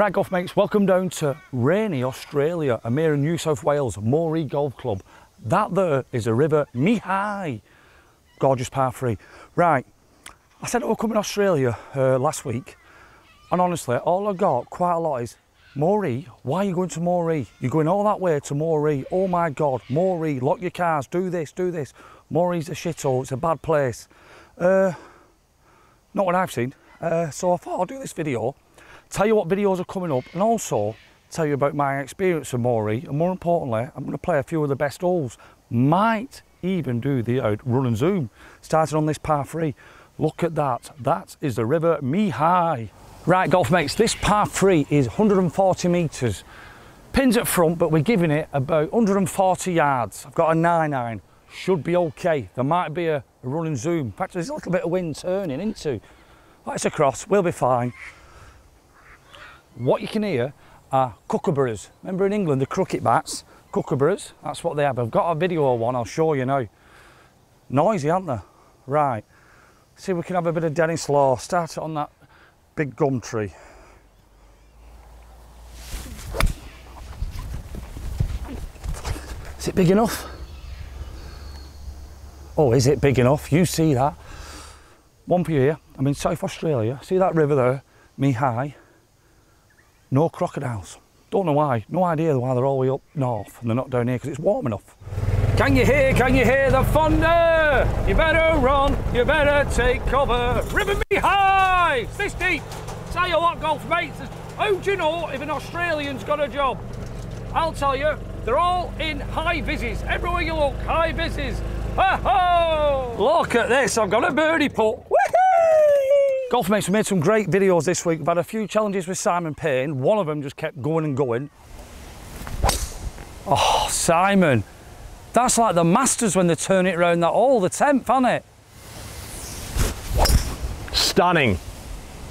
Right, golf mates, welcome down to rainy Australia. I'm here in New South Wales, Moree Golf Club. That there is a river, Mehi. Gorgeous par three. Right, I said I would come in Australia uh, last week, and honestly, all I got quite a lot is Moree, why are you going to Moree? You're going all that way to Moree. Oh my God, Moree, lock your cars, do this, do this. Moree's a shithole, it's a bad place. Uh, not what I've seen. Uh, so I thought I'll do this video, tell you what videos are coming up, and also tell you about my experience of Moree. And more importantly, I'm going to play a few of the best holes. Might even do the out run and zoom, starting on this par three. Look at that. That is the River Mehi. Right, golf mates, this par three is 140 metres. Pins at front, but we're giving it about 140 yards. I've got a 9 iron. Should be okay. There might be a, a run and zoom. In fact, there's a little bit of wind turning into. That's across, we'll be fine. What you can hear are kookaburras. Remember in England, the crooked bats? Kookaburras, that's what they have. I've got a video of one, I'll show you now. Noisy, aren't they? Right. See if we can have a bit of Dennis Law. Start on that big gum tree. Is it big enough? Oh, is it big enough? You see that? One for you here. I'm in South Australia. See that river there? Mehi. No crocodiles. Don't know why. No idea why they're all the way up north and they're not down here because it's warm enough. Can you hear, can you hear the thunder? You better run, you better take cover. River Mehi! It's this deep. Tell you what, golf mates, how do you know if an Australian's got a job? I'll tell you, they're all in high vises. Everywhere you look, high vises. Ho ho! Look at this, I've got a birdie putt. Golf mates, we made some great videos this week. We've had a few challenges with Simon Payne. One of them just kept going and going. Oh, Simon. That's like the Masters when they turn it around that all the 10th, isn't it? Stunning.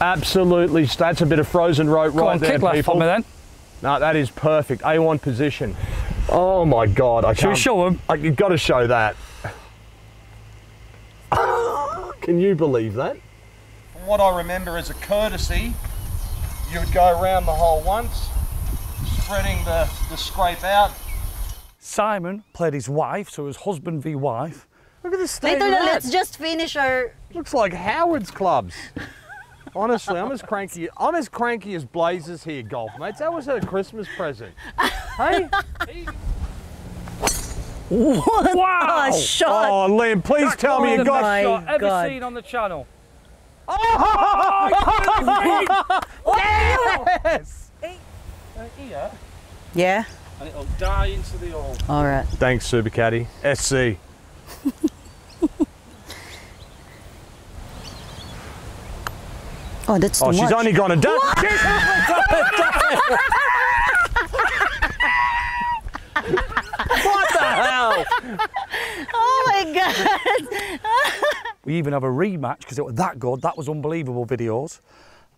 Absolutely, that's a bit of frozen rope right on, there, kick left people. for me then. No, that is perfect. A1 position. Oh my God, I can't. show them? I, you've got to show that. Can you believe that? From what I remember as a courtesy, you would go around the hole once, spreading the, the scrape out. Simon played his wife, so it was husband v wife. Look at the state Wait, of that. let's just finish our. Looks like Howard's clubs. Honestly, I'm as cranky. I'm as cranky as Blazers here, golf mates. That was a Christmas present. hey? What Wow! a shot! Oh, Liam, please tell me you got. best my shot ever God. seen on the channel. Yes! Here, Yeah. and it'll die into the hole. All right. Thanks, Super Caddy. SC. Oh, that's too Oh, she's much. only gone and done. what the hell? Oh my god! We even have a rematch because it was that good. That was unbelievable videos.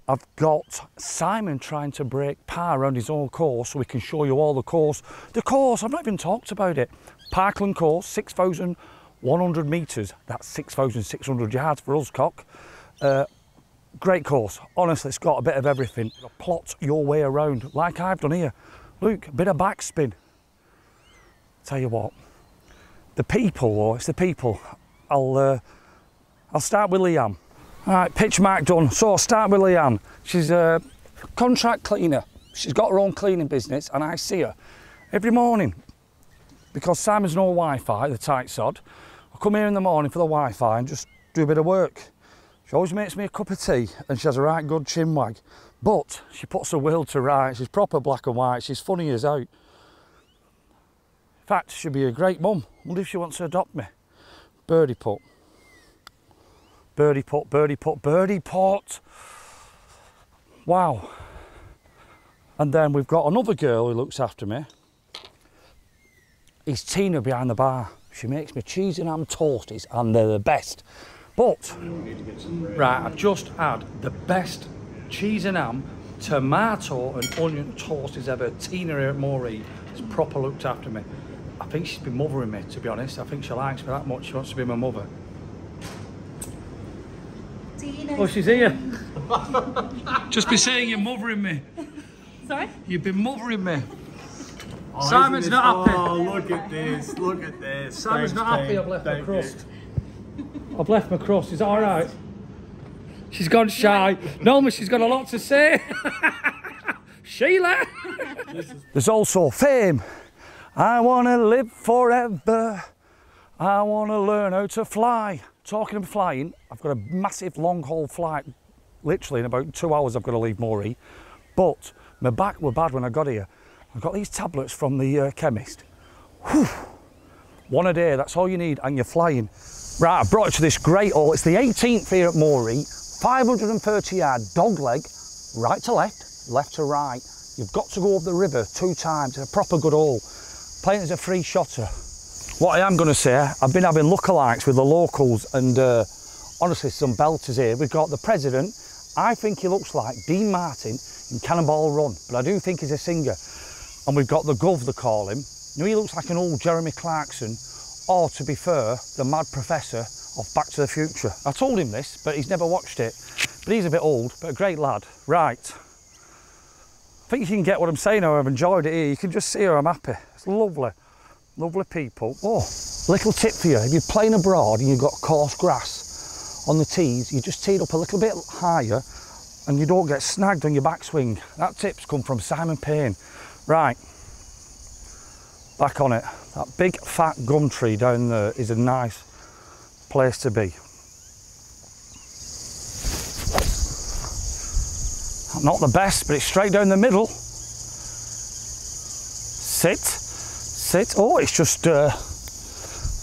I've got Simon trying to break par around his own course so we can show you all the course. The course, I've not even talked about it. Parkland course, 6,100 metres. That's 6,600 yards for us, cock. Uh, great course. Honestly, it's got a bit of everything. Plot your way around like I've done here. Look, a bit of backspin. Tell you what, the people, or it's the people. I'll uh, I'll start with Leanne. All right, pitch mark done. So I'll start with Leanne. She's a contract cleaner. She's got her own cleaning business, and I see her every morning because Simon's no Wi-Fi, the tight sod. I come here in the morning for the Wi-Fi and just do a bit of work. She always makes me a cup of tea, and she has a right good chin wag. But she puts her will to right. She's proper black and white. She's funny as out. In fact, she'd be a great mum. Wonder if she wants to adopt me. Birdie putt. Birdie putt, birdie putt, birdie putt. Wow. And then we've got another girl who looks after me. It's Tina behind the bar. She makes me cheese and ham toasties and they're the best. But, right, I've just had the best cheese and ham, tomato and onion toasties ever. Tina here at Moree has proper looked after me. I think she's been mothering me, to be honest. I think she likes me that much. She wants to be my mother. Oh, she's here. Just be saying you're mothering me. Sorry? You've been mothering me. Oh, Simon's not happy. Oh, look at this. Look at this. Simon's Thanks, not happy team. I've left my Thank crust. I've left my crust. Is that all right? She's gone shy. Normally she's got a lot to say. Sheila. There's also fame. I want to live forever. I want to learn how to fly. Talking of flying, I've got a massive long haul flight. Literally in about two hours, I've got to leave Moree. But my back were bad when I got here. I've got these tablets from the uh, chemist. Whew. One a day, that's all you need, and you're flying. Right, I brought it to this great hole. It's the 18th here at Moree. 530 yard dog leg, right to left, left to right. You've got to go up the river two times. It's a proper good hole. Playing as a free shotter. What I am going to say, I've been having lookalikes with the locals, and uh, honestly, some belters here. We've got the president. I think he looks like Dean Martin in Cannonball Run, but I do think he's a singer. And we've got the Gov, they call him. Know, he looks like an old Jeremy Clarkson, or to be fair, the mad professor of Back to the Future. I told him this, but he's never watched it. But he's a bit old, but a great lad. Right. I think you can get what I'm saying now. I've enjoyed it here. You can just see how I'm happy. It's lovely. Lovely people. Oh, little tip for you. If you're playing abroad and you've got coarse grass on the tees, you just tee it up a little bit higher and you don't get snagged on your backswing. That tip's come from Simon Payne. Right, back on it. That big fat gum tree down there is a nice place to be. Not the best, but it's straight down the middle. Sit, sit. Oh, it's just uh,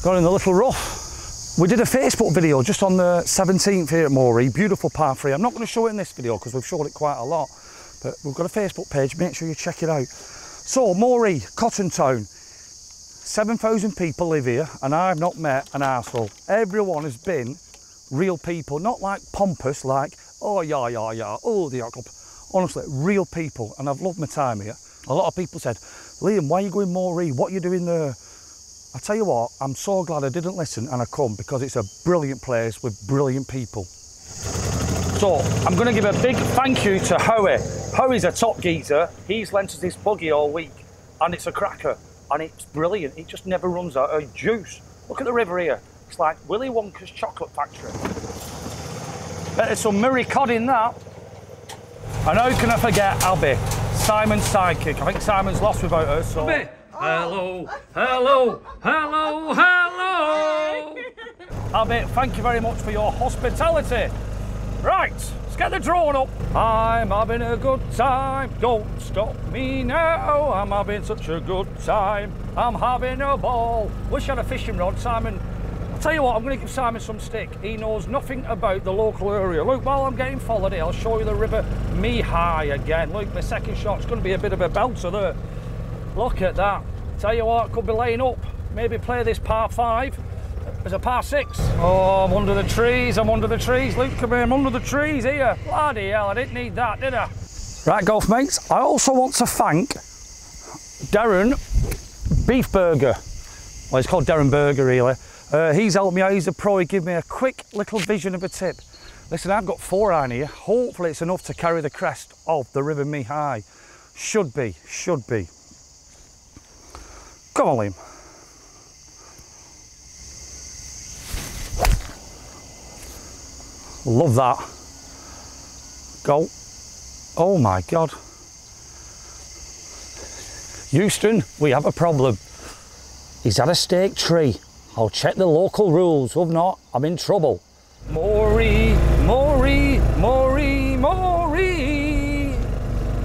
gone in the little rough. We did a Facebook video just on the 17th here at Moree, beautiful par three. I'm not going to show it in this video because we've showed it quite a lot, but we've got a Facebook page, make sure you check it out. So, Moree, Cotton Town, 7,000 people live here and I've not met an arsehole. Everyone has been real people, not like pompous, like, oh yeah, yeah, yeah, oh the yacht club. Honestly, real people and I've loved my time here. A lot of people said, Liam, why are you going Moree? What are you doing there? I tell you what, I'm so glad I didn't listen and I come because it's a brilliant place with brilliant people. So I'm going to give a big thank you to Howie. Howie's a top geezer. He's lent us this buggy all week and it's a cracker and it's brilliant. It just never runs out of juice. Look at the river here. It's like Willy Wonka's chocolate factory. Bet there's some Murray cod in that. And how can I forget Abby, Simon's sidekick? I think Simon's lost without her, so... Abby! Hello, hello, hello, hello! Abby, thank you very much for your hospitality. Right, let's get the drone up. I'm having a good time. Don't stop me now. I'm having such a good time. I'm having a ball. Wish I had a fishing rod, Simon. Tell you what, I'm going to give Simon some stick. He knows nothing about the local area. Look, while I'm getting followed here, I'll show you the river Mehi again. Look, my second shot's going to be a bit of a belter there. Look at that. Tell you what, could be laying up. Maybe play this par five as a par six. Oh, I'm under the trees. I'm under the trees. Luke, come here. I'm under the trees here. Bloody hell, I didn't need that, did I? Right, golf mates. I also want to thank Darren Beef Burger. Well, it's called Darren Burger, really. Uh, he's helped me out. He's a pro. He gave me a quick little vision of a tip. Listen, I've got four iron here. Hopefully, it's enough to carry the crest of the River Mehi. Should be, should be. Come on, Liam. Love that. Go. Oh my God. Houston, we have a problem. He's had a stake tree. I'll check the local rules. If not, I'm in trouble. Moree, Moree, Moree, Moree.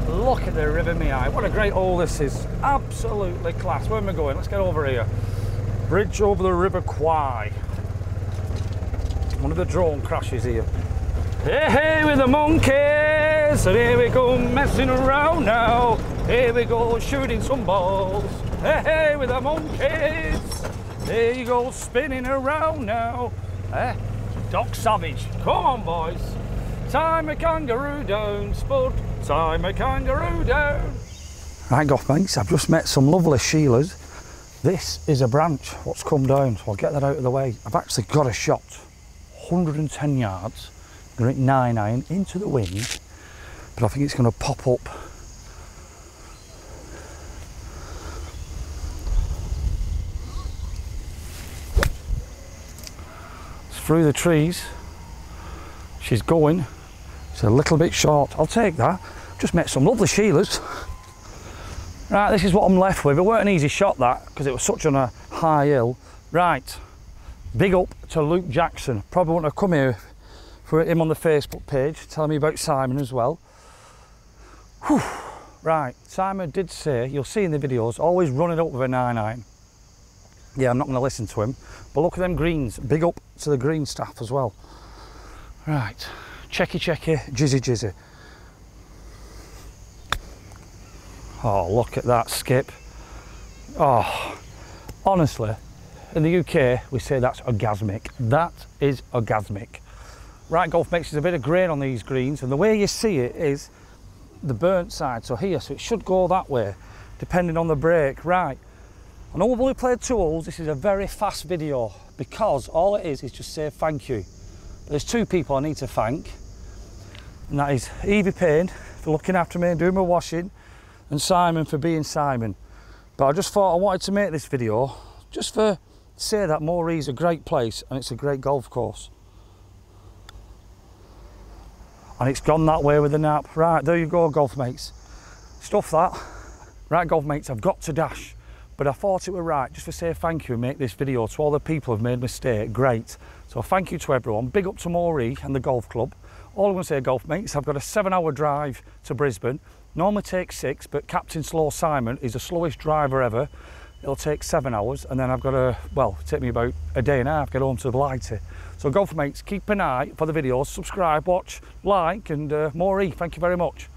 Look at the River Mehi. What a great hole this is. Absolutely class. Where am I going? Let's get over here. Bridge over the River Kwai. One of the drone crashes here. Hey, hey, with the monkeys, and here we go messing around now. Here we go shooting some balls. Hey, hey, with the monkeys. There you go, spinning around now. Eh? Doc Savage, come on, boys. Time a kangaroo down, Spud. Time a kangaroo down. Right, golf mates, I've just met some lovely Sheilas. This is a branch, what's come down, so I'll get that out of the way. I've actually got a shot, 110 yards, going at 9 iron into the wind, but I think it's going to pop up through the trees. She's going. It's a little bit short. I'll take that. Just met some lovely Sheilas. Right, this is what I'm left with. It weren't an easy shot that because it was such on a high hill. Right, big up to Luke Jackson. Probably want to come here for him on the Facebook page, telling me about Simon as well. Whew. Right, Simon did say, you'll see in the videos, always running up with a 9-9. Yeah, I'm not going to listen to him. But look at them greens. Big up to the green staff as well. Right, checky checky, jizzy jizzy. Oh, look at that skip. Oh, honestly, in the UK, we say that's orgasmic. That is orgasmic. Right, golf makes a bit of grain on these greens, and the way you see it is the burnt side. So here, so it should go that way, depending on the break. Right, I know only played two holes. This is a very fast video because all it is is just say thank you. There's two people I need to thank, and that is Evie Payne for looking after me and doing my washing, and Simon for being Simon. But I just thought I wanted to make this video just for say that Moree's a great place and it's a great golf course. And it's gone that way with the nap. Right, there you go, golf mates. Stuff that. Right, golf mates, I've got to dash. But I thought it were right just to say thank you and make this video to all the people who've made mistake. Great. So thank you to everyone. Big up to Moree and the golf club. All I'm going to say, golf mates, I've got a seven hour drive to Brisbane. Normally takes six, but Captain Slow Simon is the slowest driver ever. It'll take seven hours, and then I've got to, well, take me about a day and a half, to get home to the Blighty. So golf mates, keep an eye for the videos, subscribe, watch, like, and uh, thank you very much.